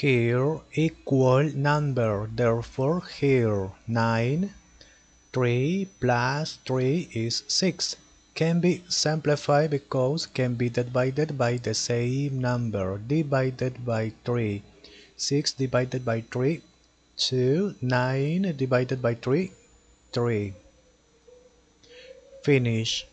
here equal number. Therefore here 9 3 plus 3 is 6 can be simplified because can be divided by the same number. Divided by 3 6 divided by 3 2 9 divided by 3 3 finish.